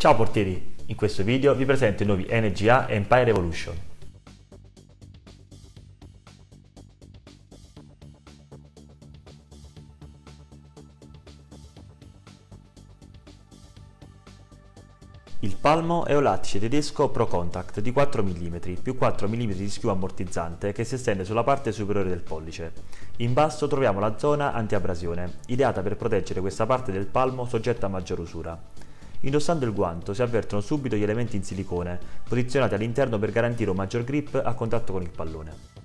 Ciao portieri, in questo video vi presento i nuovi NGA Empire Evolution. Il palmo è un lattice tedesco Pro Contact di 4 mm più 4 mm di schiuma ammortizzante che si estende sulla parte superiore del pollice. In basso troviamo la zona anti-abrasione, ideata per proteggere questa parte del palmo soggetta a maggior usura. Indossando il guanto si avvertono subito gli elementi in silicone, posizionati all'interno per garantire un maggior grip a contatto con il pallone.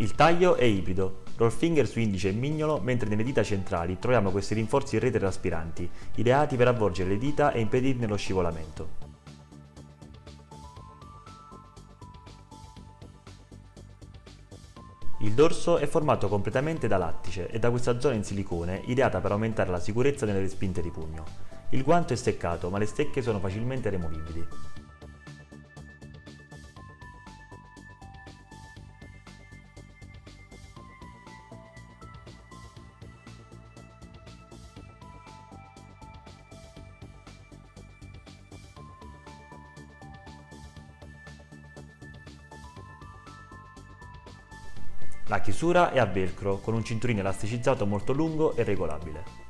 Il taglio è ibrido, roll finger su indice e mignolo, mentre nelle dita centrali troviamo questi rinforzi in rete traspiranti, ideati per avvolgere le dita e impedirne lo scivolamento. Il dorso è formato completamente da lattice e da questa zona in silicone ideata per aumentare la sicurezza nelle respinte di pugno. Il guanto è steccato ma le stecche sono facilmente removibili. La chiusura è a velcro con un cinturino elasticizzato molto lungo e regolabile.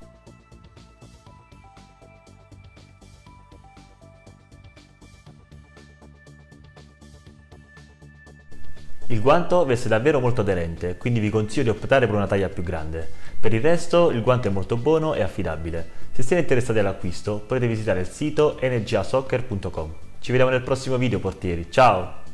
Il guanto veste davvero molto aderente, quindi vi consiglio di optare per una taglia più grande. Per il resto il guanto è molto buono e affidabile. Se siete interessati all'acquisto potete visitare il sito ngasoccer.com. Ci vediamo nel prossimo video portieri, ciao!